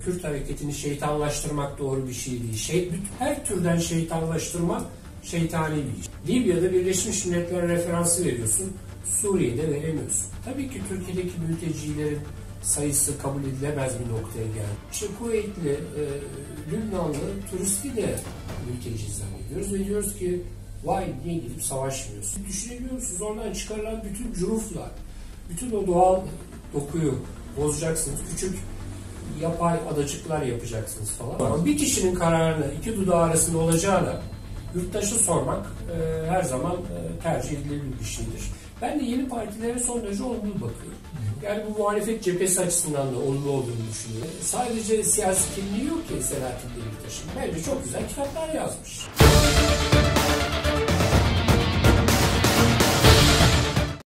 Kürt hareketini şeytanlaştırmak doğru bir şey değil. Şey, her türden şeytanlaştırma şeytani bir iş. Libya'da Birleşmiş Milletler referansı veriyorsun. Suriye'de veremiyorsun. Tabii ki Türkiye'deki mültecilerin sayısı kabul edilemez bir noktaya geldi. İşte Kuveytli, e, Lübnanlı turisti de mülteci zannediyoruz ve diyoruz ki vay niye gidip savaşmıyorsun? Düşünebiliyor musunuz? Oradan çıkarılan bütün cüruflar, bütün o doğal dokuyu bozacaksınız. Küçük yapay adacıklar yapacaksınız falan. Ama bir kişinin kararını iki dudağı arasında olacağına yurttaşı sormak e, her zaman e, tercih edilebilir bir şeydir. Ben de yeni partilere son derece olumlu bakıyorum. Yani bu muhalefet cephesi açısından da olumlu olduğunu düşünüyorum. Sadece siyasi kimliği yok ki Selahattin Demirtaş'ın. Bence çok güzel kitaplar yazmış.